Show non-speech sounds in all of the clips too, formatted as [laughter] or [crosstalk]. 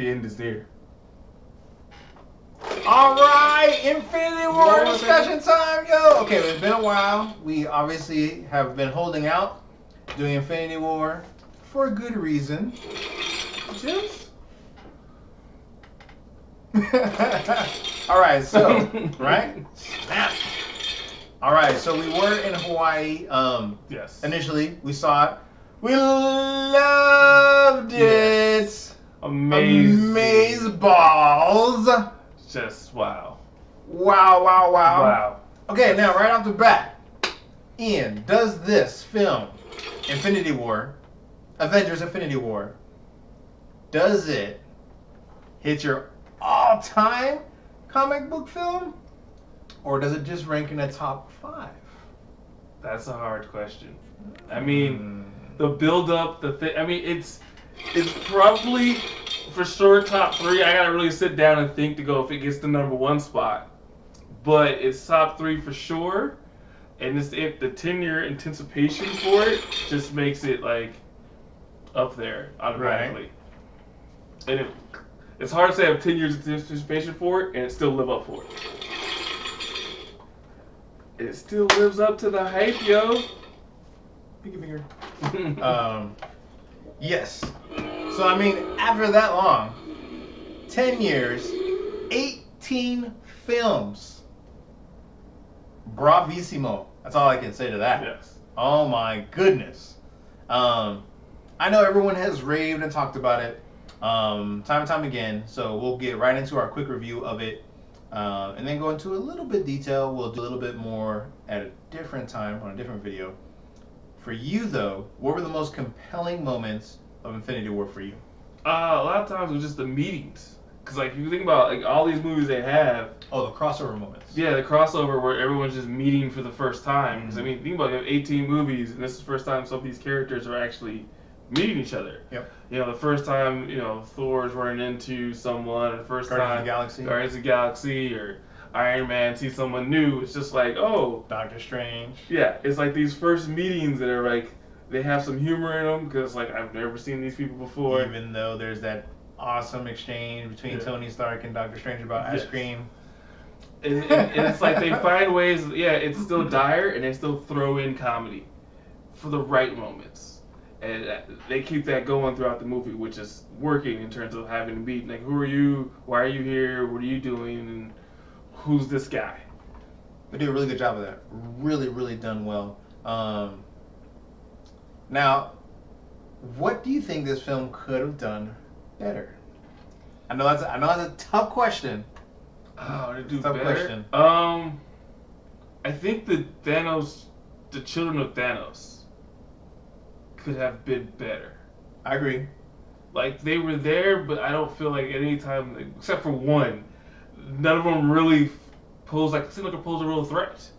the end is near. All right, Infinity War What was discussion time, yo. Okay, it's been a while. We obviously have been holding out, doing Infinity War for a good reason. Just. [laughs] All right, so [laughs] right. Snap. All right, so we were in Hawaii. Um, Yes. initially we saw it. We loved it. Amazing. Amaze balls. Just wow. Wow, wow, wow. Wow. Okay, now right off the bat, Ian, does this film, Infinity War, Avengers Infinity War, does it hit your all time comic book film? Or does it just rank in the top five? That's a hard question. I mean, the build up, the thing. I mean, it's it's probably for sure top three. I gotta really sit down and think to go if it gets the number one spot. But it's top three for sure. And it's if the ten year anticipation for it just makes it like up there automatically. And it, it's hard to say I have ten years of anticipation for it and it still live up for it. It still lives up to the hype, yo. Pinky finger. [laughs] Um, yes. So I mean, after that long, ten years, eighteen films. Bravissimo. That's all I can say to that. yes. Oh my goodness. Um, I know everyone has raved and talked about it um, time and time again, so we'll get right into our quick review of it, uh, and then go into a little bit detail. We'll do a little bit more at a different time on a different video. For you though, what were the most compelling moments of Infinity War for you? Uh, a lot of times it was just the meetings. Cause like if you think about like all these movies they have, Oh, the crossover moments. yeah, the crossover where everyone's just meeting for the first time. Because I mean, think about it, you have 18 movies, and this is the first time some of these characters are actually meeting each other. Yep. You know, the first time you know Thor's running into someone, or the first Guardians of time the Galaxy. Guardians of the Galaxy, or Iron Man sees someone new. It's just like, oh, Doctor Strange. yeah, it's like these first meetings that are like they have some humor in them because like I've never seen these people before. Even though there's that awesome exchange between Yeah. Tony Stark and Doctor Strange about ice Yes. cream. and, and, and it's like they [laughs] find ways. Yeah, it's still dire, and they still throw in comedy for the right moments, and uh, they keep that going throughout the movie, which is working in terms of having to be like, who are you? Why are you here? What are you doing? And who's this guy? They do a really good job of that. Really, really done well. Um, now, what do you think this film could have done better? I know that's I know that's a tough question. Oh, to do Tough better. question. Um, I think the Thanos, the children of Thanos, could have been better. I agree. like they were there, but I don't feel like at any time, except for one, none of them really posed like seemed like a pose a real threat.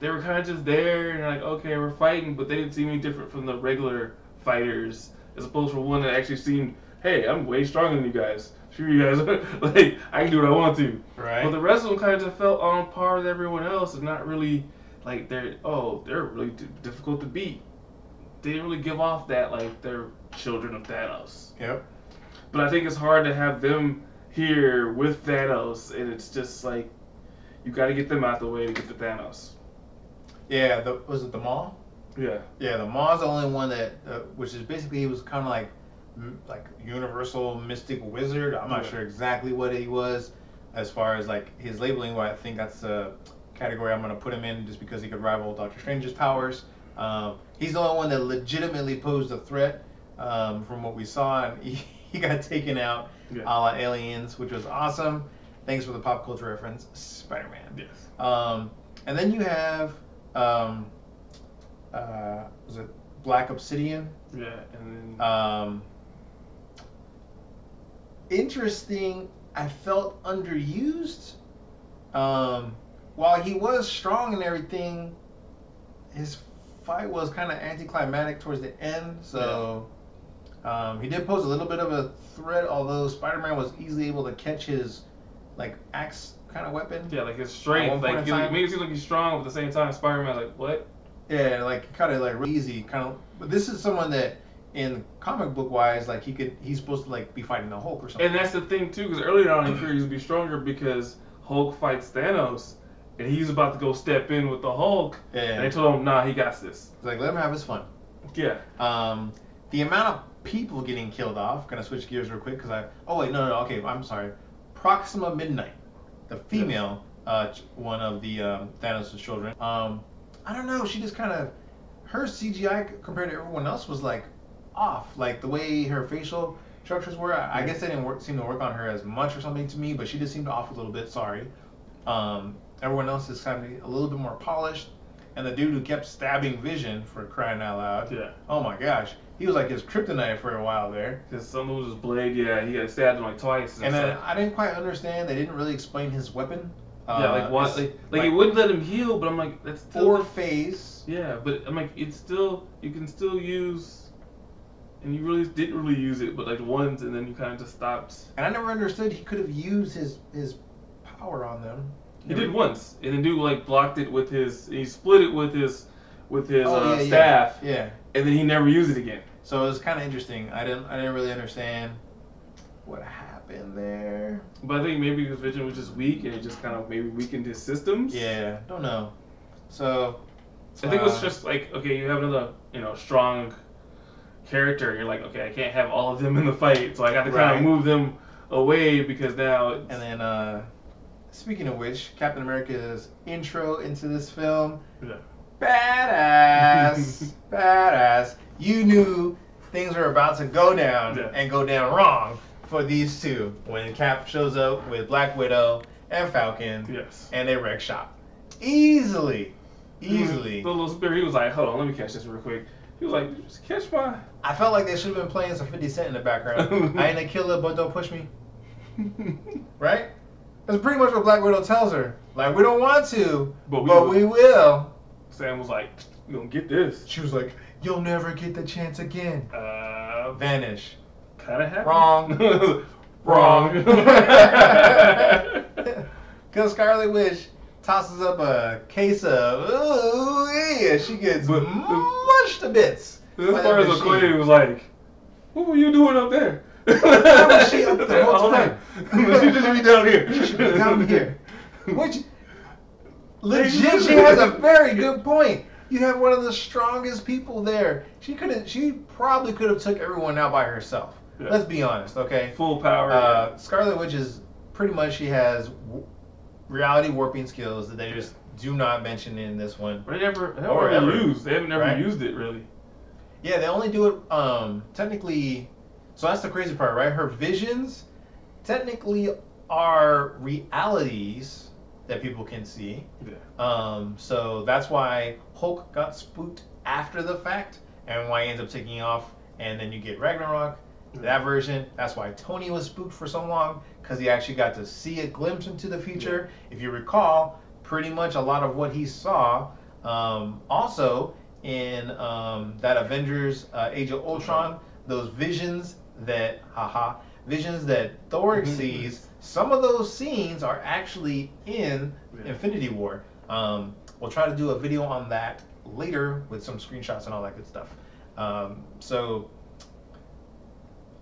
They were kind of just there and like, okay, we're fighting, but they didn't seem any different from the regular fighters, as opposed to one that actually seemed, hey, I'm way stronger than you guys. Screw you guys, [laughs] like I can do what I want to. Right. But the rest of them kind of just felt on par with everyone else, and not really like they're oh they're really d- difficult to beat. They didn't really give off that like they're children of Thanos. Yep. But I think it's hard to have them here with Thanos, and it's just like you got to get them out the way to get to Thanos. Yeah. The, was it the Maw? Yeah. Yeah. The Maw's the only one that, uh, which is basically he was kind of like, like universal mystic wizard. I'm not Yeah. sure exactly what he was, as far as like his labeling. But I think that's a category I'm gonna put him in just because he could rival Doctor Strange's powers. Um, he's the only one that legitimately posed a threat um, from what we saw, and [laughs] he, he got taken out Yeah. a la Aliens, which was awesome. Thanks for the pop culture reference, Spider-Man. Yes. Um, and then you have, um, uh, was it Black Obsidian? Yeah. And then Um, interesting. I felt underused. Um, while he was strong and everything, his fight was kind of anticlimactic towards the end. So um, he did pose a little bit of a threat, although Spider-Man was easily able to catch his like axe kind of weapon. yeah, like his strength, like in he like, time- makes it seem like he's strong, but at the same time, Spider-Man's like, what? Yeah, like kind of like really easy, kind of. But this is someone that in comic book wise, like he could, he's supposed to like be fighting the Hulk or something. And that's the thing too, because earlier on he figured he would be stronger because Hulk fights Thanos, and he's about to go step in with the Hulk, yeah, and they told him, "Nah, he got this." It's like let him have his fun. Yeah. Um, the amount of people getting killed off. Gonna switch gears real quick because I. Oh wait, no, no, no. Okay, I'm sorry. Proxima Midnight, the female, uh, one of the um, Thanos' children. Um, I don't know. She just kind of her CGI compared to everyone else was like off. Like the way her facial structures were. I, I guess they didn't work, seem to work on her as much or something to me, but she just seemed off a little bit. Sorry. Um, everyone else is kind of a little bit more polished. And the dude who kept stabbing Vision for crying out loud. Yeah. Oh my gosh, he was like his kryptonite for a while there. Because some of his blade, yeah, he got stabbed him like twice. And, And then. I didn't quite understand. They didn't really explain his weapon. yeah, Uh, like what? it's Like, like, it wouldn't let him heal, but I'm like, that's still. four phase. Yeah, but I'm like, it's still you can still use, and you really didn't really use it, but like once, and then you kind of just stopped. And I never understood he could have used his his power on them. He did once, and then dude like blocked it with his. He split it with his, with his Oh, uh, yeah, yeah. staff, Yeah. and then he never used it again. So it was kind of interesting. I didn't I didn't really understand what happened there. But I think maybe his Vision was just weak, and it just kind of maybe weakened his systems. Yeah, don't know. So I think it was uh, just like okay, you have another you know strong character. You're like okay, I can't have all of them in the fight, so I got to kind of move them away because now. It's, And then, uh, speaking of which, Captain America's intro into this film, Yeah. badass, [laughs] badass. You knew things were about to go down Yeah. and go down wrong for these two when Cap shows up with Black Widow and Falcon, yes. and they wreck shop easily, easily. The little spirit, he was like, hold on, let me catch this real quick. He was like, just catch my. I felt like they should have been playing some 50 Cent in the background. [laughs] I ain't a killer, but don't push me. [laughs] Right? That's pretty much what Black Widow tells her. Like, we don't want to, But but we we, will." will. Sam was like, you gonna get this. She was like, you'll never get the chance again. Uh, Vanish. kind of. Wrong. [laughs] Wrong. [laughs] Because Scarlet Witch tosses up a case of, ooh, yeah, she gets But- mushed to bits. as by far as the queen was like, what were you doing up there? Why was she up there [laughs] the whole Hold time? she should be down here. She should be down here. Which, legit, she has a very good point. You have one of the strongest people there. She couldn't. She probably could have took everyone out by herself. Yeah. Let's be honest, okay? Full power. Uh, Scarlet Witch is pretty much she has w- reality warping skills that they just do not mention in this one. But they never, they Or ever. used. They haven't never Right? used it really. Yeah, they only do it um technically. So that's the crazy part, right? Her visions technically are realities that people can see. Yeah. Um, so that's why Hulk got spooked after the fact, and why he ends up taking off. And then you get Ragnarok, that version. That's why Tony was spooked for so long, because he actually got to see a glimpse into the future. If you recall, pretty much a lot of what he saw. Um, also, in um, that Avengers uh, Age of Ultron, those visions that, haha, visions that Thor Mhm. sees, some of those scenes are actually in Yeah. Infinity War. Um, we'll try to do a video on that later with some screenshots and all that good stuff. Um, so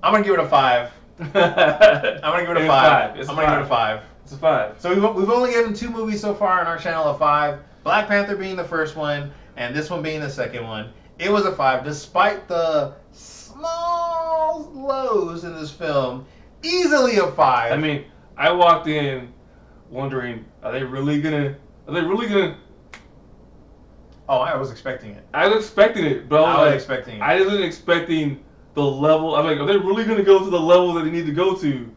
I'm gonna give it a five. [laughs] I'm gonna give it a five. It's I'm a gonna give it a five. five. It's a five. So we've, we've only given two movies so far on our channel a five. Black Panther being the first one, and this one being the second one. It was a five, despite the small lows in this film. Easily a five. I mean, I walked in wondering, are they really gonna? Are they really gonna? oh, I was expecting it. I was expecting it, but I was, I was like, expecting it. I wasn't expecting the level. I'm like, are they really gonna go to the level that they need to go to?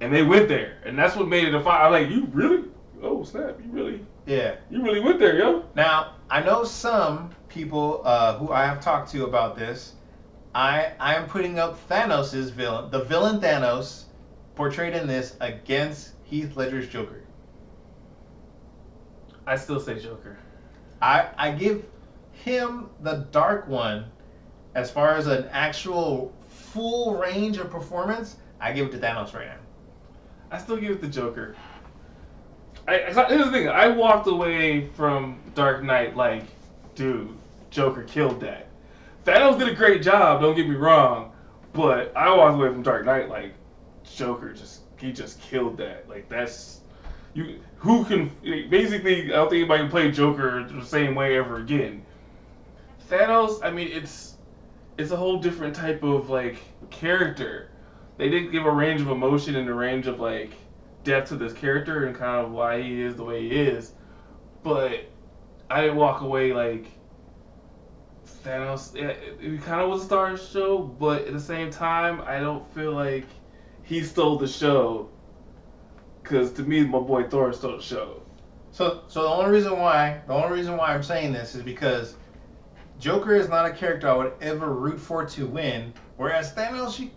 And they went there, and that's what made it a five. I'm like, you really? Oh snap! You really? yeah. You really went there, yo? Now, I know some people uh, who I have talked to about this. I I am putting up Thanos' villain, the villain Thanos, portrayed in this against Heath Ledger's Joker. I still say Joker. I I give him the dark one as far as an actual full range of performance. I give it to Thanos right now. I still give it the Joker. I, I here's the thing. I walked away from Dark Knight like, dude, Joker killed that. Thanos did a great job. Don't get me wrong, but I walked away from Dark Knight like Joker just he just killed that. Like that's you who can basically I don't think anybody can play Joker the same way ever again. Thanos, I mean it's it's a whole different type of like character. They didn't give a range of emotion and a range of like depth to this character and kind of why he is the way he is. But I didn't walk away like Thanos. It, it kind of was a star of the show, but at the same time, I don't feel like he stole the show. Cause to me, my boy Thor stole the show. So, so the only reason why, the only reason why I'm saying this is because Joker is not a character I would ever root for to win, whereas Thanos, you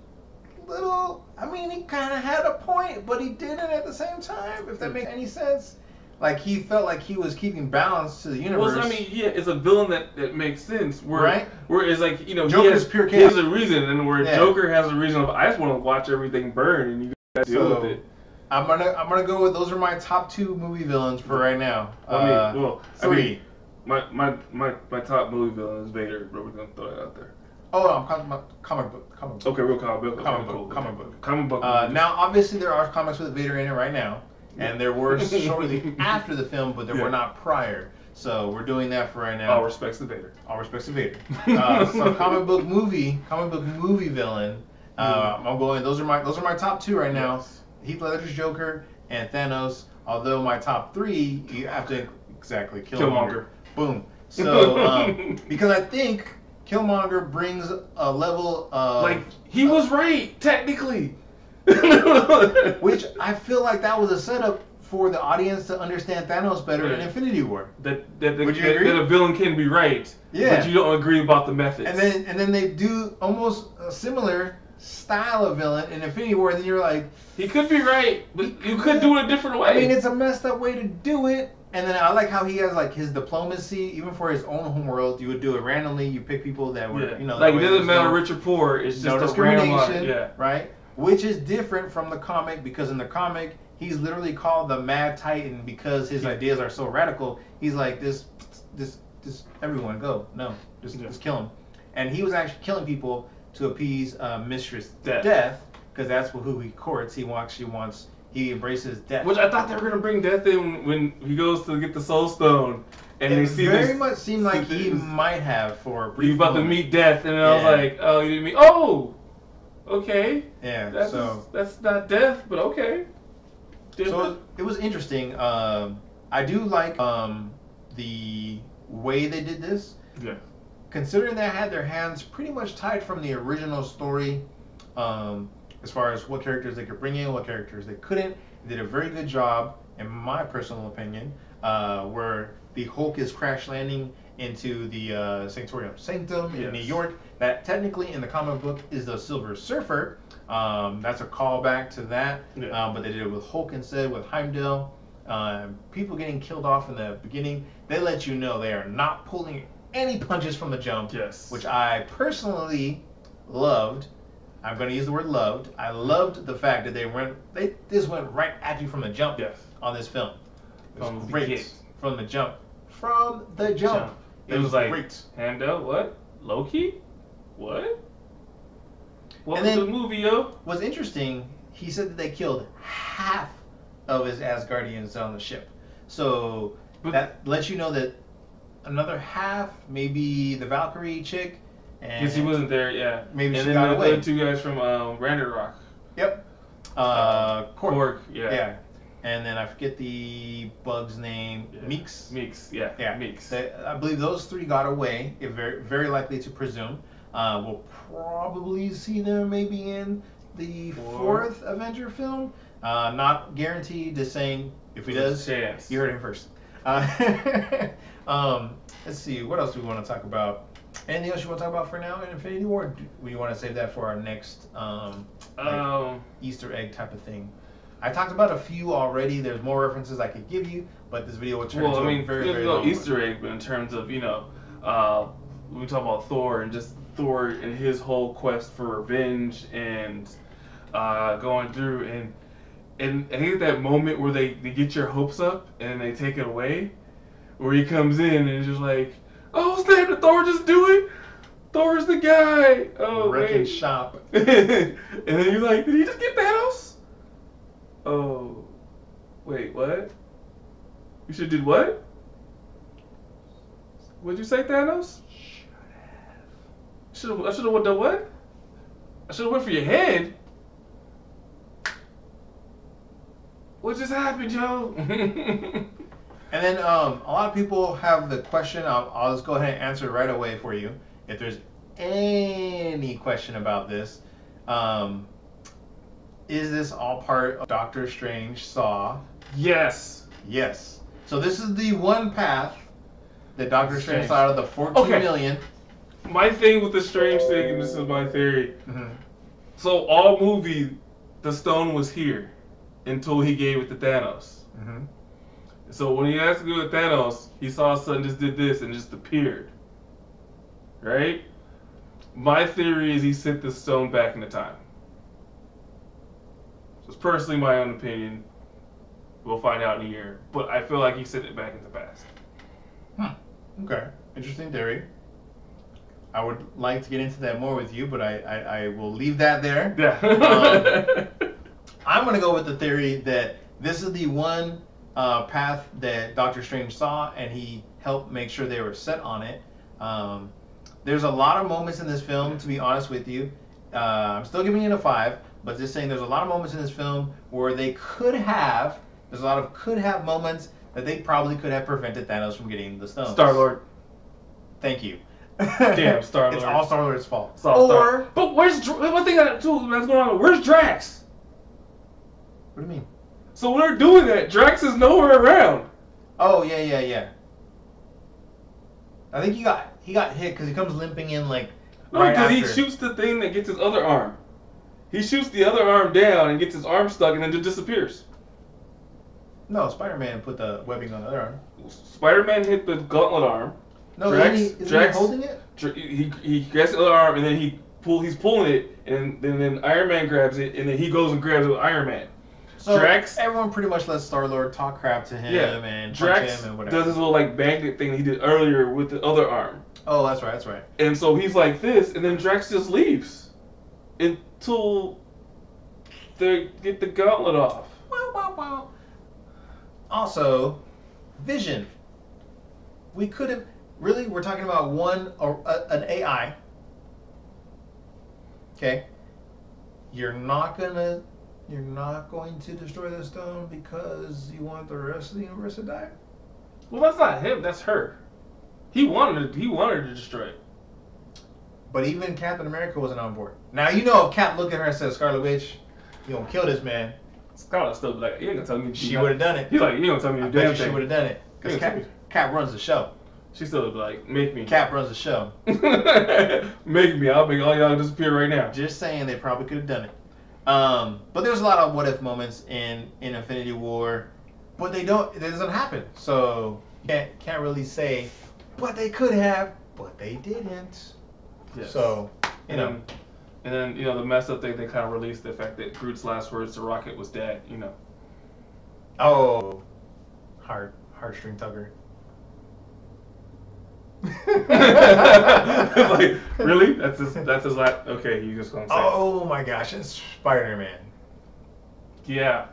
little, I mean, he kind of had a point, but he didn't at the same time. If that hmm. makes any sense. Like he felt like he was keeping balance to the universe. Well, I mean, yeah, it's a villain that, that makes sense. Where, Right. Where it's like you know, Joker's he has, pure he has a reason, and where Yeah. Joker has a reason of I just want to watch everything burn, and you gotta deal So, with it. I'm gonna, I'm gonna go with those are my top two movie villains for right now. I mean, Uh, well, I three. mean, my, my my my top movie villain is Vader, but we're gonna throw it out there. oh, I'm talking about comic book, comic book. Okay, real comic book. Comic okay, book, cool, comic book. Comic book. Uh, now, obviously, there are comics with Vader in it right now, and there were [laughs] shortly after the film, but there Yeah. were not prior. So we're doing that for right now. all respects to Vader. All respects to Vader. Uh, so comic book movie, comic book movie villain. Uh, I'm going. Those are my those are my top two right now. Yes. Heath Ledger's Joker and Thanos. Although my top three, you have to exactly Killmonger. Killmonger. Boom. [laughs] So um, because I think Killmonger brings a level of Like he was right technically. [laughs] which I feel like that was a setup for the audience to understand Thanos better in Right. Infinity War. that that, that, Would you that, agree? that a villain can be right, Yeah. but you don't agree about the methods. And then and then they do almost a similar style of villain in Infinity War, and then you're like, he could be right, but you could. could do it a different way. I mean, it's a messed up way to do it. And then I like how he has like his diplomacy, even for his own homeworld. You would do it randomly. You pick people that were, yeah. you know, like it doesn't matter rich or poor. It's just a discrimination. Yeah. right? Which is different from the comic because in the comic he's literally called the Mad Titan because his ideas are so radical. He's like this, this, this. Everyone go, no, just, Yeah. just kill him. And he was actually killing people to appease uh, Mistress Death. Because that's who he courts. He wants, she wants, he embraces death. Which I thought they were gonna bring Death in when he goes to get the Soul Stone, and it they very this. much seemed like he [laughs] might have for a brief He's about to meet Death, and I was like, oh, you didn't meet? Oh, okay. Yeah, That's so that's not Death, but okay. So it was interesting. Um, I do like um, the way they did this, yeah. considering they had their hands pretty much tied from the original story, um, as far as what characters they could bring in, what characters they couldn't. They did a very good job, in my personal opinion, uh, where the Hulk is crash landing into the uh, Sanctorium Sanctum in New York. That technically in the comic book is the Silver Surfer. Um, that's a callback to that, Yeah. um, but they did it with Hulk instead, with Heimdall. Um, people getting killed off in the beginning, they let you know they are not pulling any punches from the jump, Yes. which I personally loved. I'm going to use the word loved. I loved the fact that they went, they this went right at you from the jump Yes. on this film. It was From the great get. from the jump. From the jump, Jump. It was like great. Heimdall, what? Loki? What? What And was then- the movie, yo? What's interesting, he said that they killed half of his Asgardians on the ship. So But- that lets you know that another half, maybe the Valkyrie chick, Because he wasn't there, yeah. Maybe and she then got the away. two guys from um, Rock. Yep. Uh, Korg. Korg, yeah. Yeah. And then I forget the bug's name. Yeah. Meeks. Meeks, yeah. Yeah. Meeks. They- I believe those three got away. If very, very likely to presume. Uh, we'll probably see them maybe in the Four. fourth Avenger film. Uh, not guaranteed. Just saying if he does, Chance. you heard him first. Uh, [laughs] um, let's see. What else do we want to talk about? Anything else you want to talk about for now in Infinity War? Do we want to save that for our next um, like, Um, Easter egg type of thing? I talked about a few already. There's more references I could give you, but this video will turn well, I into mean, a very, there's very no long Easter one. egg, but in terms of, you know, uh, we talk about Thor and just Thor and his whole quest for revenge and uh, going through and and I think that moment where they, they get your hopes up and they take it away, where he comes in and just like, oh snap, did Thor just do it? Thor's the guy. Oh wrecking shop. [laughs] and then you're like, did he just get Thanos? Oh, wait, what? You should did what? What'd you say, Thanos? Should have. I should have done what? I should have went for your head. What just happened, Joe? [laughs] And then um, a lot of people have the question. I'll, I'll just go ahead and answer right away for you. If there's any question about this, um, is this all part of Doctor Strange saw? yes. Yes. So this is the one path that Doctor Strange Strange. saw out of the 14 Okay. million. My thing with the strange thing, and this is my theory. Mhm. So all movie, the stone was here until he gave it to Thanos. Mhm. So when he asked to do with Thanos, he saw something just did this and just appeared. Right? My theory is he sent the stone back into time. Personally my own opinion. We'll find out in a year. But I feel like he sent it back into the past. Huh. Okay. Interesting theory. I would like to get into that more with you, but I, I, I will leave that there. Yeah. I'm gonna go with the theory that this is the one uh, path that Doctor Strange saw, and he helped make sure they were set on it. Um, there's a lot of moments in this film, to be honest with you. Uh, I'm still giving it a five, but just saying there's a lot of moments in this film where they could have. There's a lot of could have moments that they probably could have prevented Thanos from getting the stones. Star Lord. Thank you. Damn, [laughs] Star-Lord. It's all Star Lord's fault. It's all or Star- But where's one thing that too that's going on? Where's Drax? what do you mean? So when they're doing that, Drax is nowhere around. Oh yeah, yeah, yeah. I think he got he got hit because he comes limping in like No, right because he shoots the thing that gets his other arm. He shoots the other arm down and gets his arm stuck and then just disappears. No, Spider Man put the webbing on the other arm. Spider-Man hit the gauntlet arm. No, Drax- isn't he, Drax- he holding it? He he gets the other arm and then he pull he's pulling it and then, then Iron Man grabs it and then he goes and grabs it with Iron Man. So Drax- everyone pretty much lets Star Lord talk crap to him Yeah, and Drax him and whatever. does his little like magnet thing he did earlier with the other arm. Oh, that's right, that's right. And so he's like this, and then Drax just leaves until they get the gauntlet off. Wow, wow, wow. Also, Vision. We could have really. We're talking about one or an AI. Okay. You're not gonna. You're not going to destroy the stone because you want the rest of the universe to die. Well, that's not him. That's her. He wanted. He wanted to destroy it. But even Captain America wasn't on board. Now you know if Cap looked at her and said, "Scarlet Witch, you gonna kill this man," Scarlet still be like, you ain't gonna tell me. she would have done it. He's like, you ain't gonna tell me I bet you she would have done it. Because Cap, Cap runs the show. She still be like, make me. Cap runs the show. [laughs] make me. I'll make all y'all disappear right now. Just saying, they probably could have done it. Um, but there's a lot of what if moments in in Infinity War, but they don't. It doesn't happen. So can't can't really say, but they could have, but they didn't. Yes. So you and know, then, and then you know the mess up thing. They kind of released the fact that Groot's last words to Rocket was dead. You know. oh, hard heartstring tugger. [laughs] like [laughs] really? That's his. That's his last. Okay, you just gonna say. Oh my gosh, it's Spider Man. Yeah.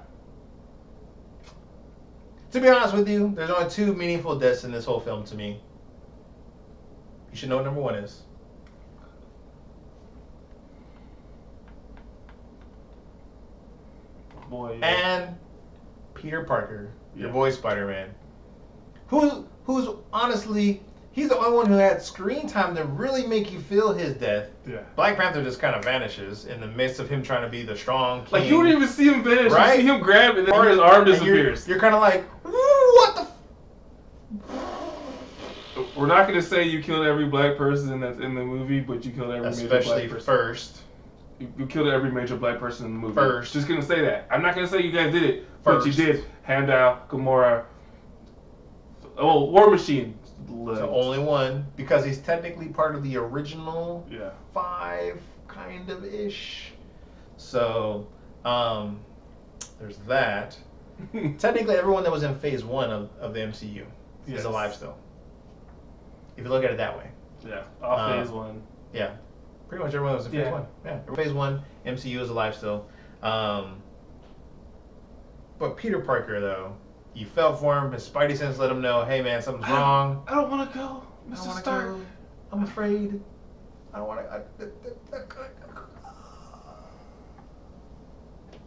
To be honest with you, there's only two meaningful deaths in this whole film to me. You should know what number one is. Boy. yeah. and Peter Parker, your Yeah. boy Spider Man, who's who's honestly he's the only one who had screen time to really make you feel his death. yeah. Black Panther just kind of vanishes in the midst of him trying to be the strong king. Like you don't even see him vanish. Right? You see him grab and then his arm And you're- disappears. You're, kind of like, what the. F-? We're not gonna say you killed every black person that's in the movie, but you killed every Especially black person. first. You, you killed every major black person in the movie. First. Just gonna say that. I'm not gonna say you guys did it, but you First. did. Heimdall, Gamora. Oh, War Machine. The only one because he's technically part of the original Yeah. five, kind of ish. So, um, there's that. [laughs] Technically, everyone that was in Phase One of, of the MCU Yes. is alive still. If you look at it that way. yeah. Off Uh, phase one. Yeah, pretty much everyone was in phase Yeah. one. Yeah, phase one. MCU is alive still. Um, but Peter Parker though, you felt for him. His Spidey sense let him know, hey man, something's wrong. I don't want to go, I Mr. wanna Stark. go. I'm afraid. I don't want to.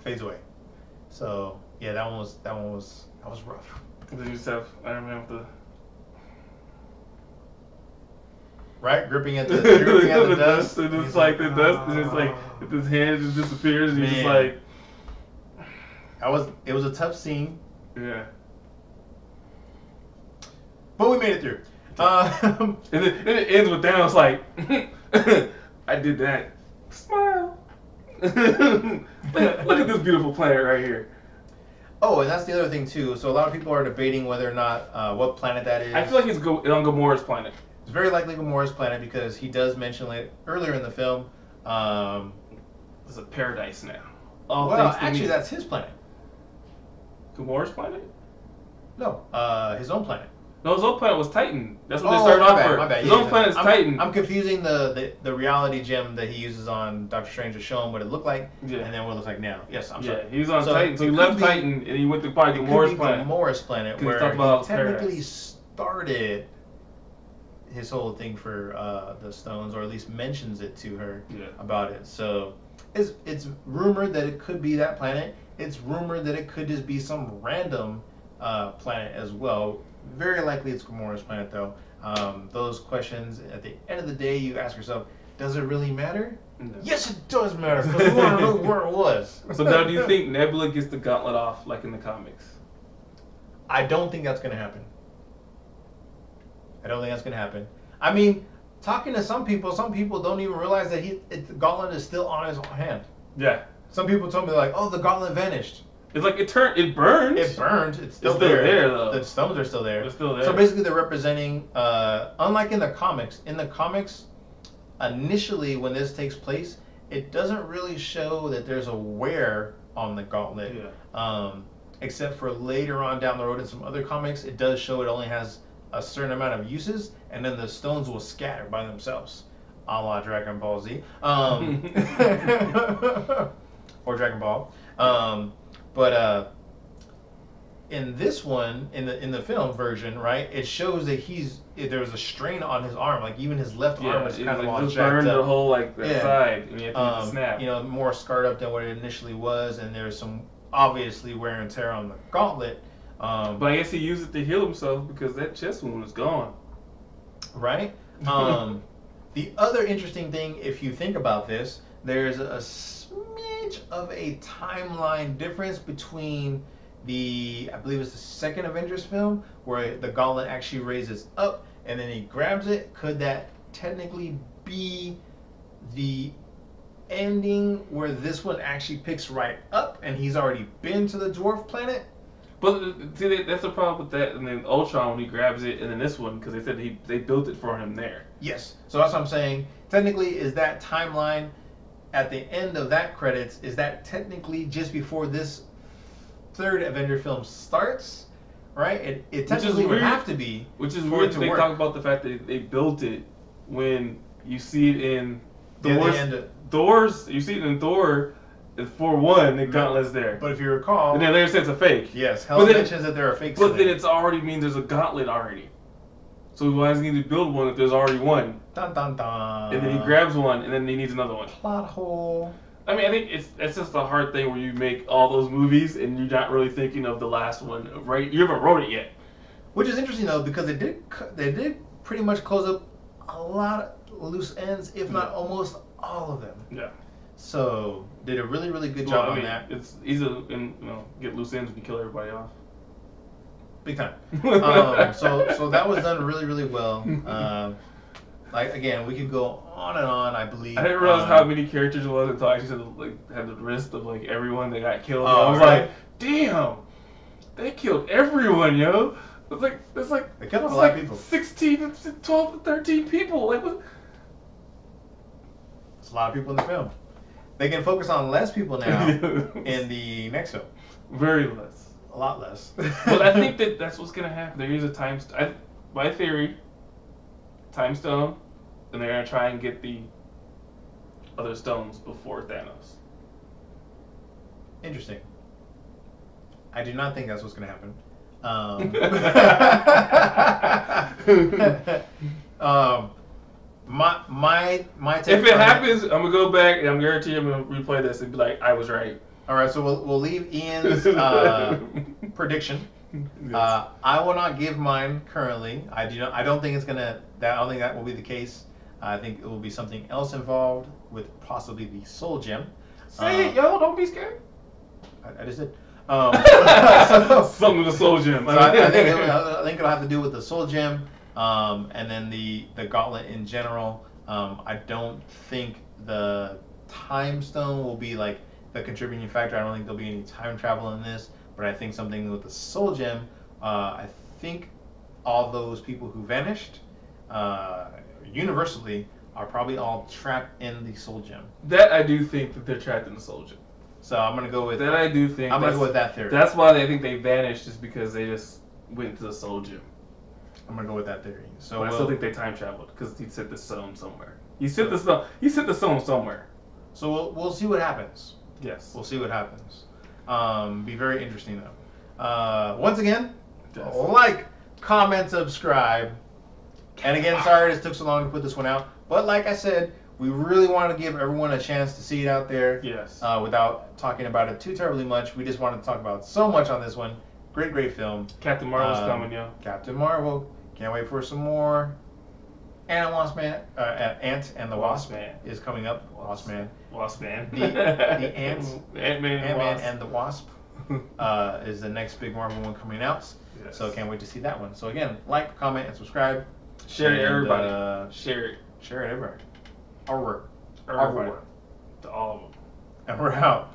Fades away. So yeah, that one was that one was that was rough. Then you just have Iron Man with the Right, gripping at the [laughs] gripping at the, the dust. and it's like the dust, and it's like if his hand just disappears, and he's just like, I was it was a tough scene, yeah. but we made it through. Um, [laughs] And then, then it ends with Thanos like, [laughs] I did that. Smile. look, look at this beautiful planet right here. oh, and that's the other thing too. So a lot of people are debating whether or not uh, what planet that is. I feel like it's go- on Gamora's planet. It's very likely Gamora's planet because he does mention it earlier in the film. Um, It's a paradise now. All well, actually, me. that's his planet. Gamora's planet. No, uh, his own planet. No, his own planet was Titan. That's what Oh, they started my off bad, for. my bad. His Yeah, own planet is Titan. I'm confusing the, the, the reality gem that he uses on Doctor Strange to show him what it looked like, Yeah. and then what it looks like now. Yes, I'm yeah, sorry. he was on So Titan, so he left be- Titan and he went to probably It Gamora's could be planet. Gamora's planet, 'Cause he where talked he about technically paradise. started his whole thing for uh, the stones, or at least mentions it to her Yeah. about it. So it's it's rumored that it could be that planet. It's rumored that it could just be some random uh, planet as well. Very likely it's Gamora's planet though. Um, those questions at the end of the day, you ask yourself, does it really matter? No. Yes, it does matter because we want to know where it was. [laughs] So now, do you think Nebula gets the gauntlet off like in the comics? I don't think that's gonna happen. I don't think that's gonna happen. I mean, talking to some people, some people don't even realize that he it, the gauntlet is still on his hand. Yeah. Some people told me like, "Oh, the gauntlet vanished. It's like it turned, it burned. It burned. It's still, still there. there, though. The stones are still there. They're still there. So basically, they're representing. Uh, unlike in the comics, in the comics, initially when this takes place, it doesn't really show that there's a wear on the gauntlet. Yeah. Um, except for later on down the road in some other comics, it does show it only has a certain amount of uses, and then the stones will scatter by themselves, a la Dragon Ball Z, um, [laughs] or Dragon Ball. Um, but uh, in this one, in the in the film version, right, it shows that he's there was a strain on his arm, like even his left Yeah, arm is it, kind of it all just jacked burned up the whole like the Yeah. side, and you have to um, snap. you know, more scarred up than what it initially was, and there's some obviously wear and tear on the gauntlet. Um, but I guess he used it to heal himself because that chest wound was gone. right? Um, [laughs] the other interesting thing, if you think about this, there's a smidge of a timeline difference between the, I believe it's the second Avengers film, where the gauntlet actually raises up and then he grabs it. Could that technically be the ending where this one actually picks right up and he's already been to the dwarf planet? But see, that's the problem with that. And then Ultron when he grabs it, and then this one because they said he they built it for him there. Yes. So that's what I'm saying. Technically, is that timeline at the end of that credits? Is that technically just before this third Avenger film starts? Right. It, it technically would have to be. Which is weird to they work. talk about the fact that they built it when you see it in Yeah, the Thor's. of- Thor's you see it in Thor. For one, the gauntlet's there. But if you recall, and then later says it's a fake. yes, But Hela then- mentions that there are fakes. But then it. it's already means there's a gauntlet already. So why does he need to build one if there's already one? dun dun dun. And then he grabs one, and then he needs another one. plot hole. I mean, I think it's it's just a hard thing where you make all those movies and you're not really thinking of the last one, right? You haven't wrote it yet. Which is interesting though because they did they did pretty much close up a lot of loose ends, if not almost all of them. Yeah. So did a really really good Well, job I on that. It's easy to and, you know get loose ends and kill everybody off. big time. [laughs] um, so so that was done really really well. Um, like again, we could go on and on. I believe. I didn't realize um, how many characters it was until I actually said like had the list of like everyone that got killed. Oh, I was right. like, damn, they killed everyone, yo. It's like it's like They killed a lot of like people. 16, 12, 13 people. Like what? It's a lot of people in the film. They can focus on less people now [laughs] in the next film. Very less. A lot less. Well, I think [laughs] that that's what's gonna happen. There is a time. St- I, my theory. Time stone. and they're gonna try and get the other stones before Thanos. Interesting. I do not think that's what's going to happen. [laughs] Um, um, my my my take If it on happens, I'm gonna go back and I'm guaranteed I'm gonna replay this and be like, I was right. All right, so we'll we'll leave Ian's uh, [laughs] prediction. Yes. Uh, I will not give mine currently. I do not. I don't think it's gonna. That I don't think that will be the case. I think it will be something else involved with possibly the Soul Gem. Say it, Uh, yo, don't be scared. I, I just did. Um, [laughs] Something with the soul gem. [laughs] So I, I think it, I think it'll have to do with the soul gem, um, and then the the gauntlet in general. Um, I don't think the time stone will be like the contributing factor. I don't think there'll be any time travel in this, but I think something with the soul gem. Uh, I think all those people who vanished, uh, universally, are probably all trapped in the soul gem. that I do think that they're trapped in the soul gem. So I'm gonna go with That I do think. I'm gonna that's- go with that theory. That's why they think they vanished, is because they just went to the soul gem. I'm gonna go with that theory. So but I still think they time traveled because he set the stone somewhere. He set the stone. He set the stone somewhere. so we'll, we'll see what happens. Yes. We'll see what happens. Um, be very interesting though. Uh, once again, Yes. like, comment, subscribe. And again, sorry this took so long to put this one out, but like I said, we really want to give everyone a chance to see it out there Yes. uh, without talking about it too terribly much. We just wanted to talk about so much on this one. Great, great film. Captain Marvel's um, coming, yo. Captain Marvel. Can't wait for some more. Ant Wasp Man, uh, Ant and the Wasp, Wasp Man. is coming up. Wasp Man. Wasp Man. The- the ants. [laughs] Ant Man and Ant Man and the Wasp [laughs] uh, is the next big Marvel one coming out. Yes. So can't wait to see that one. So again, like, comment, and subscribe. Share it, everybody. uh, Share it. share it everywhere. Over. Everybody. Everywhere. To all of them. And we're out.